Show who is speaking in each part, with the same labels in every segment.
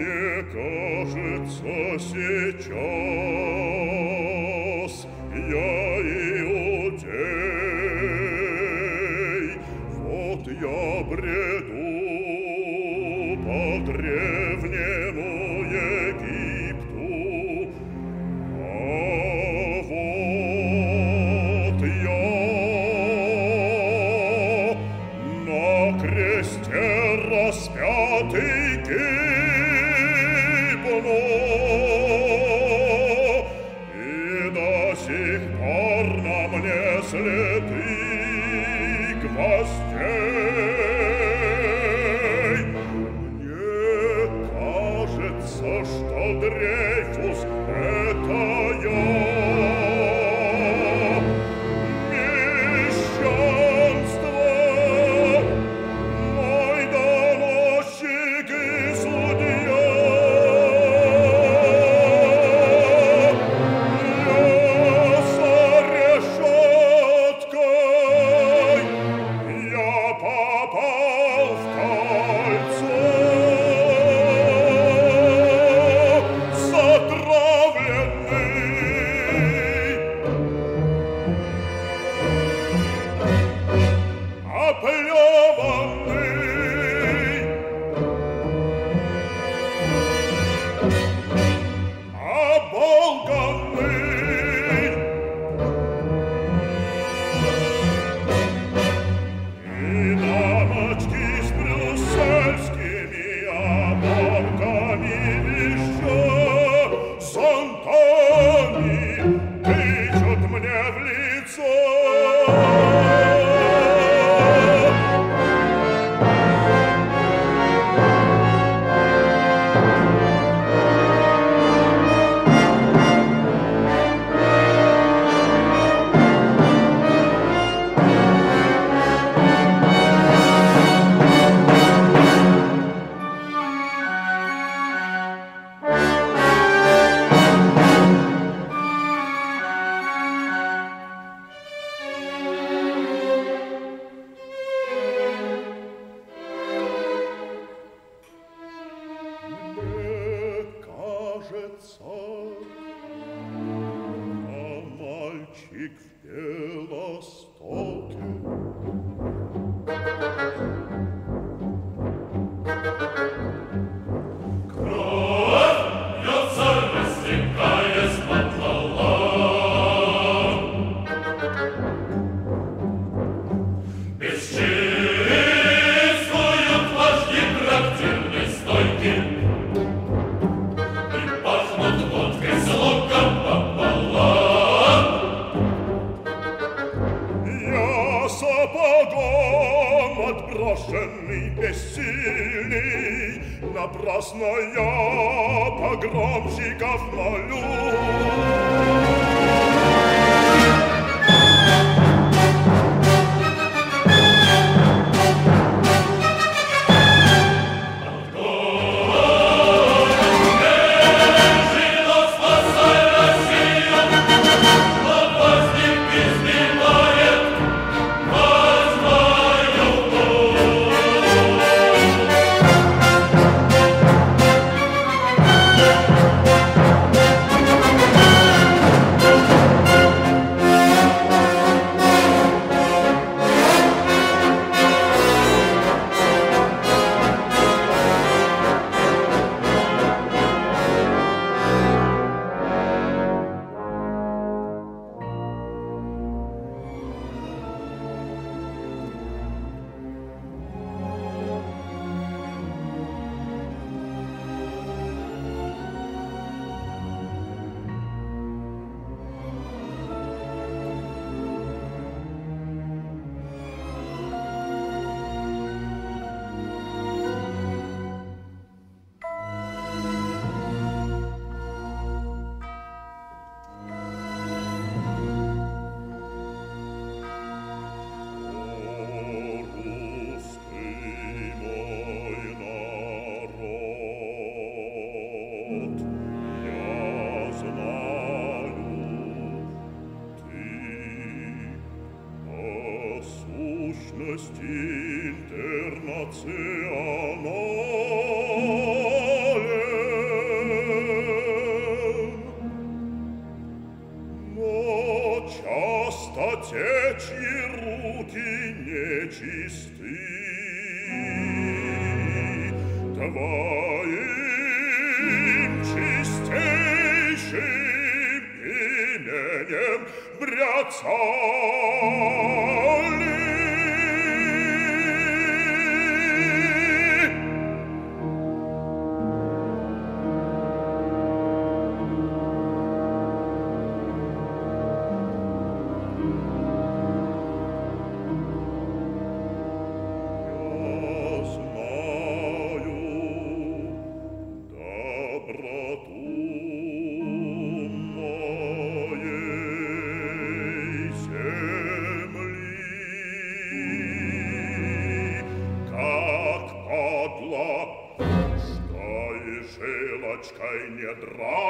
Speaker 1: мне кажется сейчас.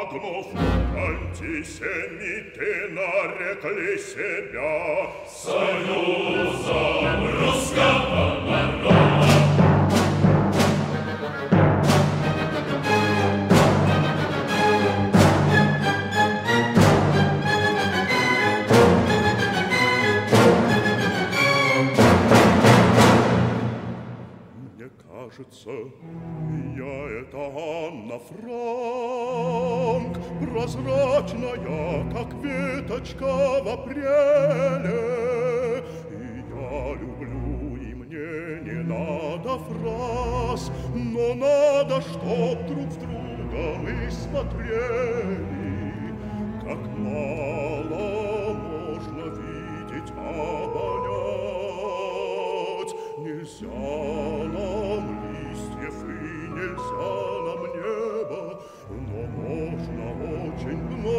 Speaker 1: дрогнув, антисемиты нарекли себя Союзом русского Веточка в апреле. И я люблю, и мне не надо фраз, но надо, чтоб друг в друга мы смотрели, как мало можно видеть, обонять. Нельзя нам листьев и нельзя нам неба, но можно очень много,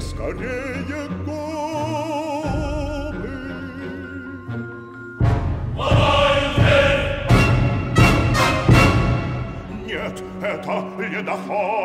Speaker 1: скорее губы. Нет, это ледоход.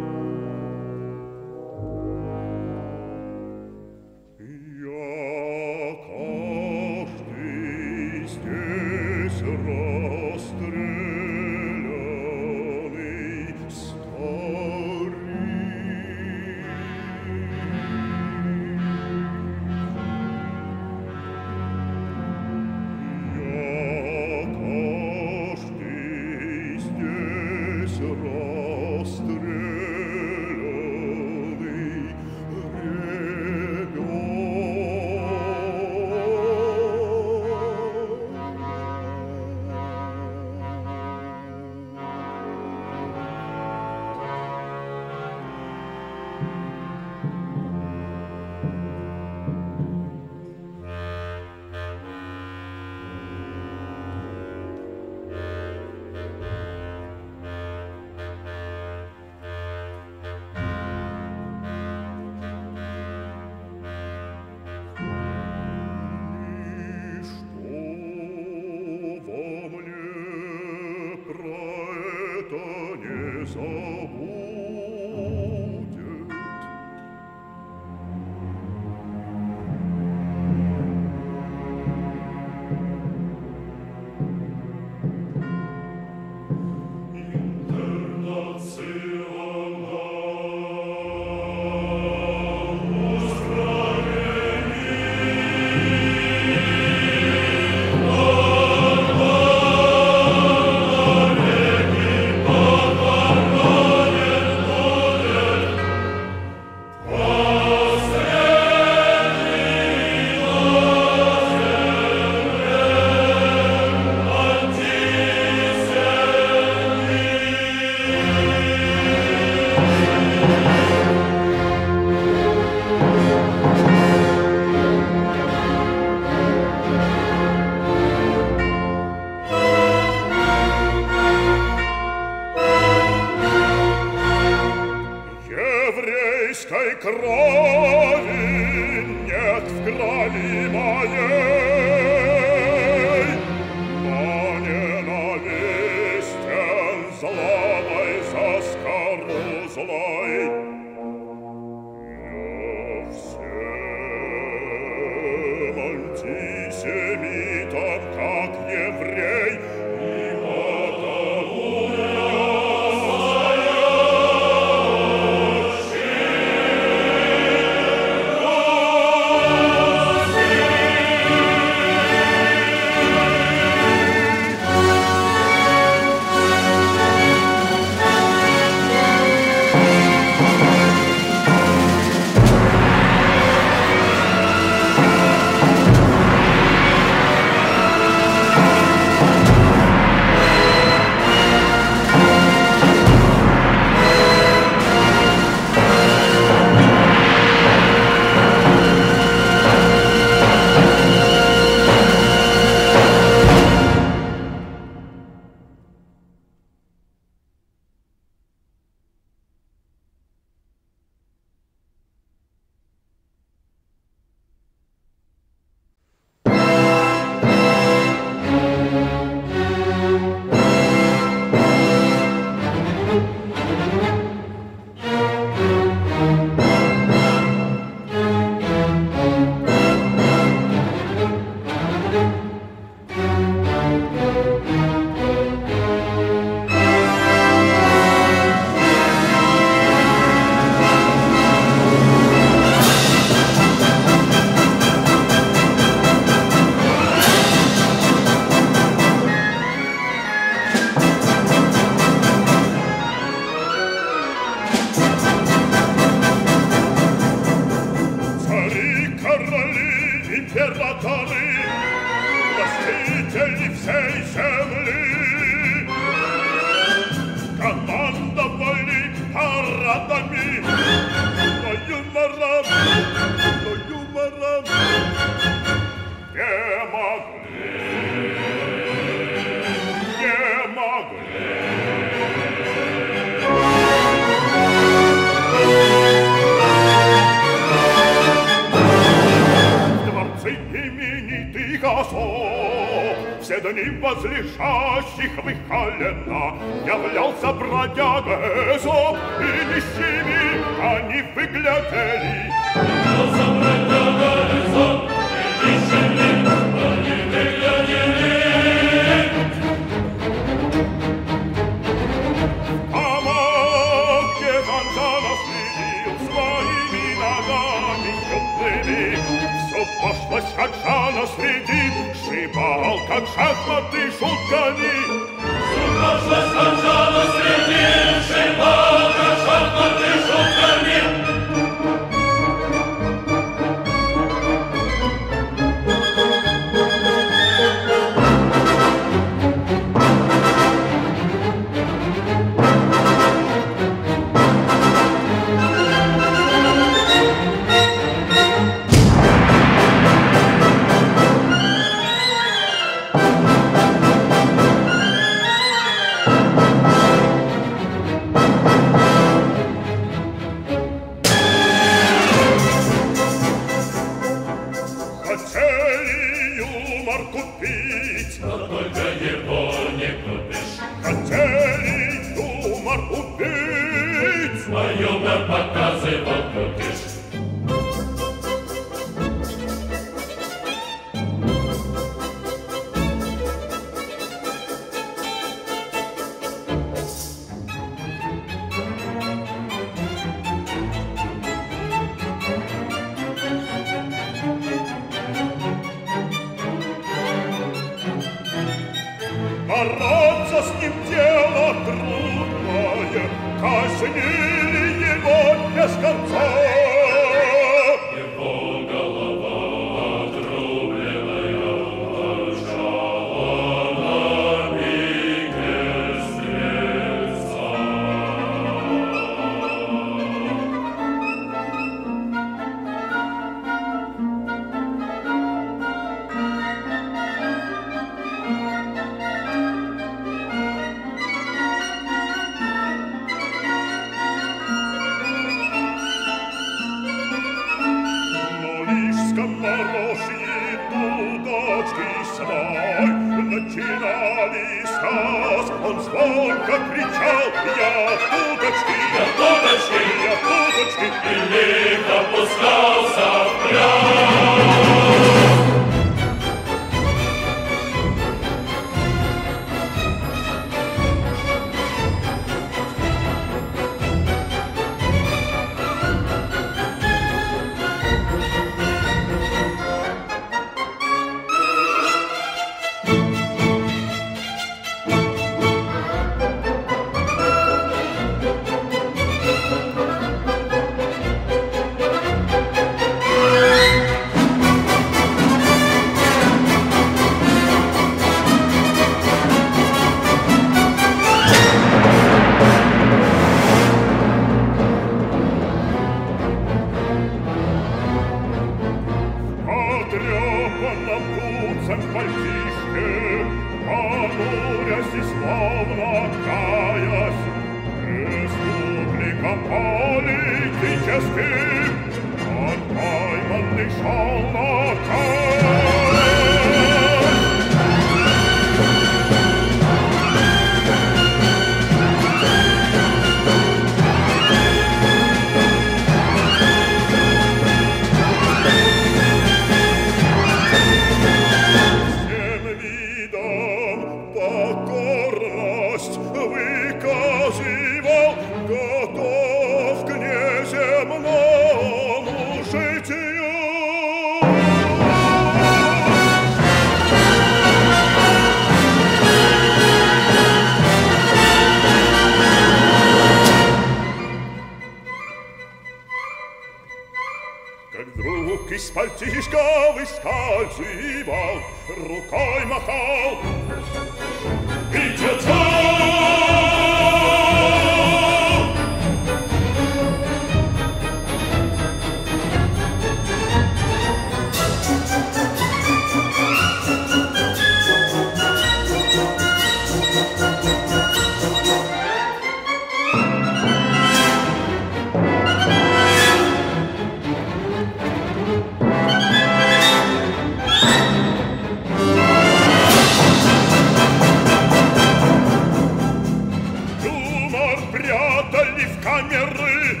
Speaker 1: камеры.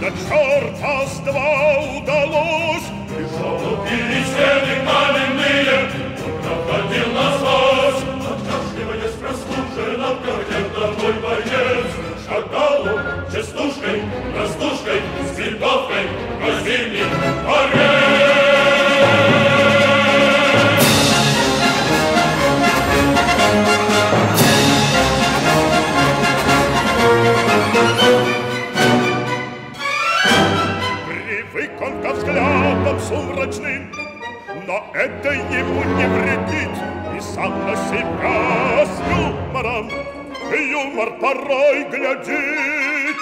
Speaker 1: До черта с два удалось
Speaker 2: И желтые стены каменные Он проходил насквозь Откашливаясь прослушанным, как рядовой боец Шагал он частушкой, простушкой, с грибовкой По зимней
Speaker 1: арене сумрачным, но это ему не вредит, и сам на себя с юмором, юмор порой глядит.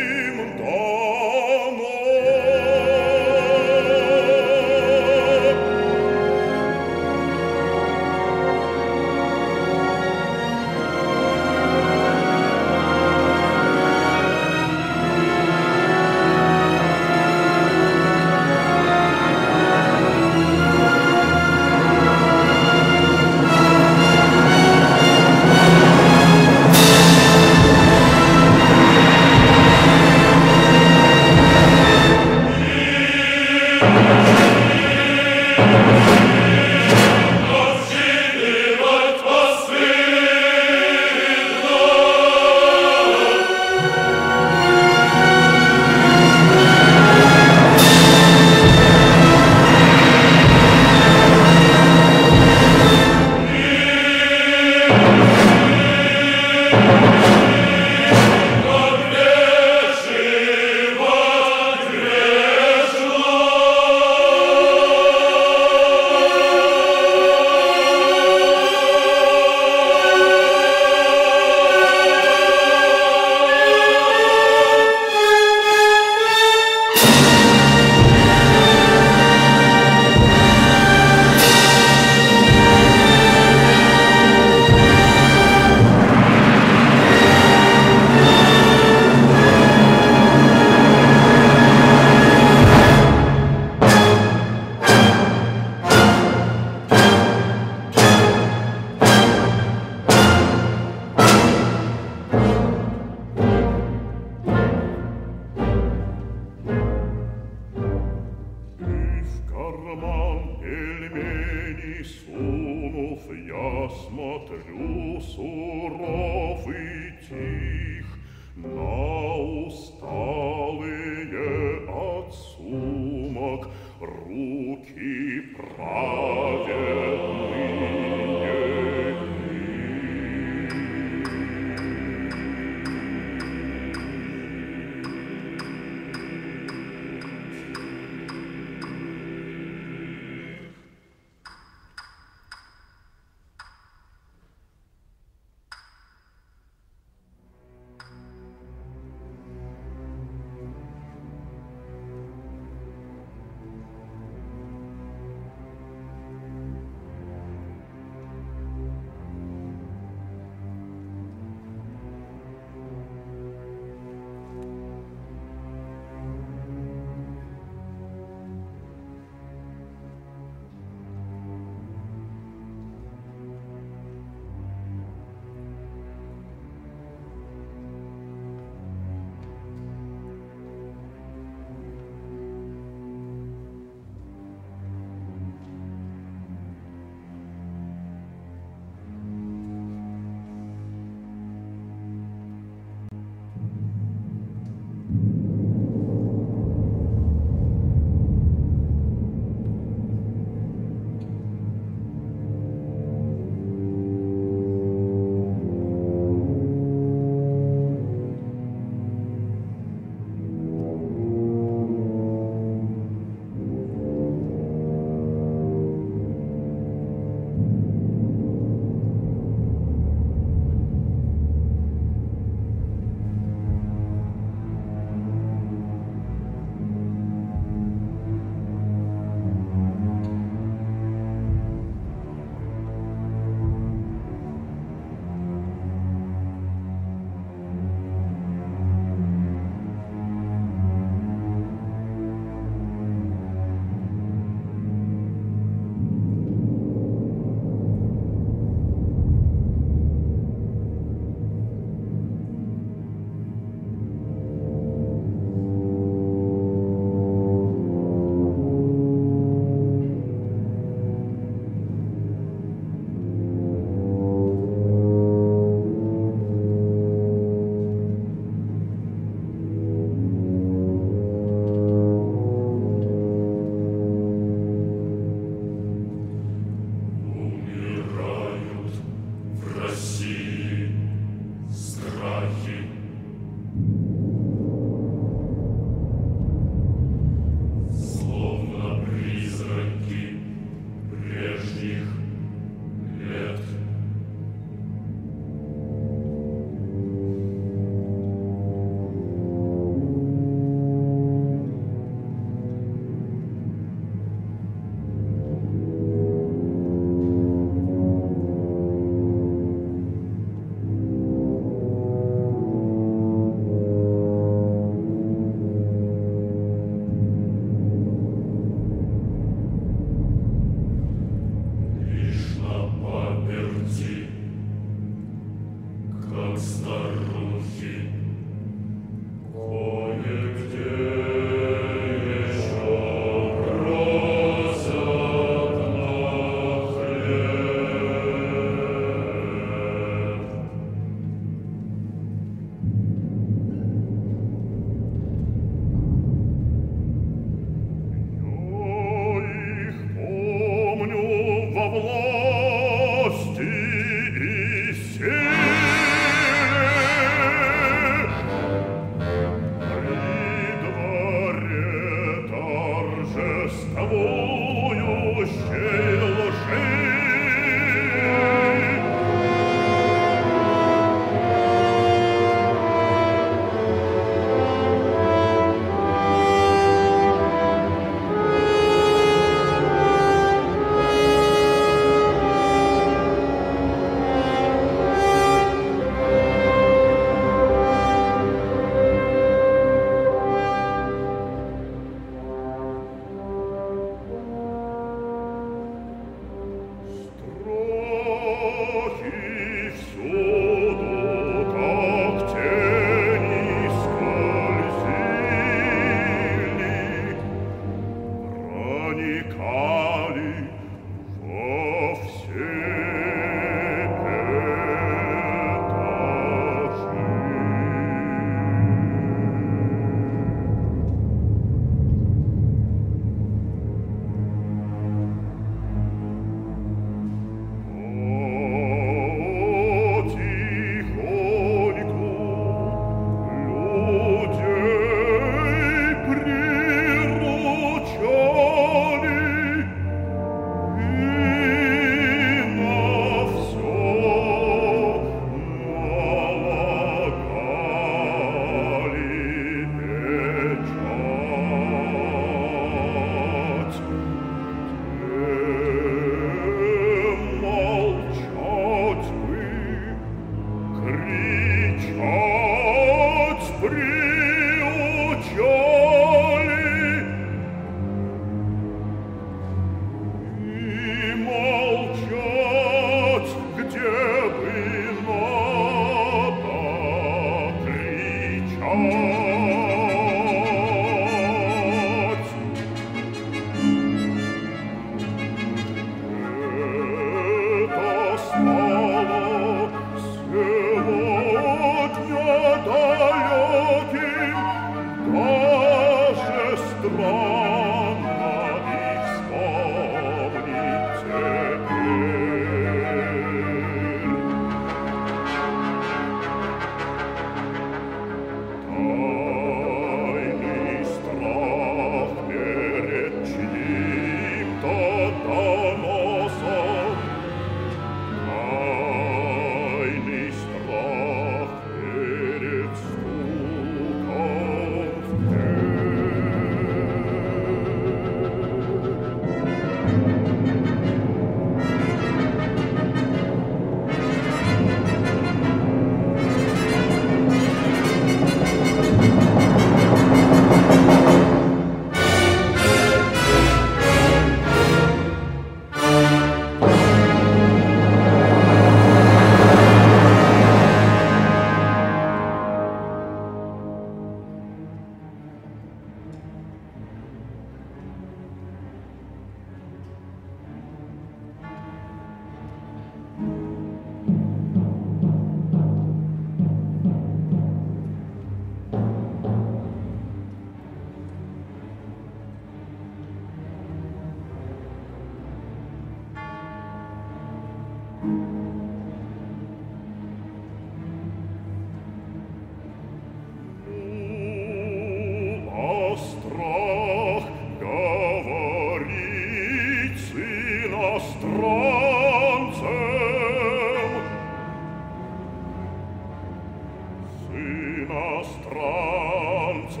Speaker 1: prima stranzente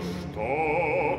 Speaker 1: sto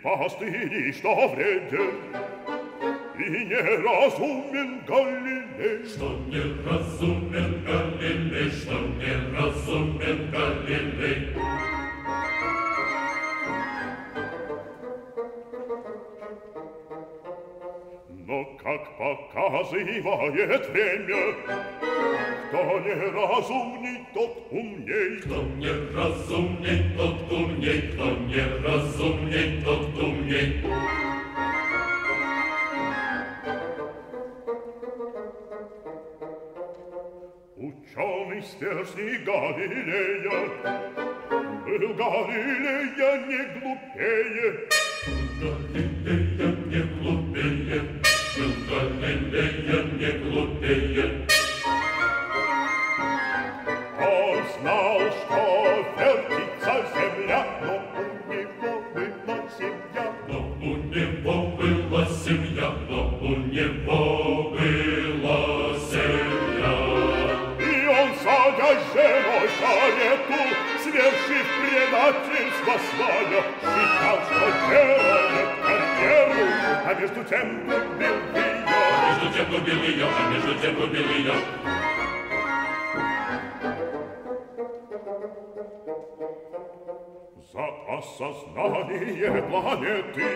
Speaker 1: Твердили пастыри, что вреден, И не разумен Галилей.
Speaker 2: Что не разумен Галилей, что не разумен Галилей.
Speaker 1: как показывает время, кто не разумней, тот умней.
Speaker 2: Кто не разумней, тот умней, кто не разумней, тот умней.
Speaker 1: Ученый стержней Галилея Был Галилея не глупее
Speaker 2: Галилея не глупее,
Speaker 1: тем любил ее
Speaker 2: Между тем любил ее, а между тем любил ее.
Speaker 1: За осознание планеты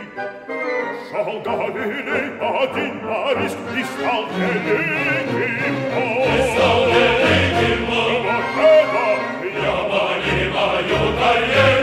Speaker 1: Шел Галилей один на риск И стал великим
Speaker 2: Стал великим
Speaker 1: Он. Вот это я
Speaker 2: понимаю карьеру.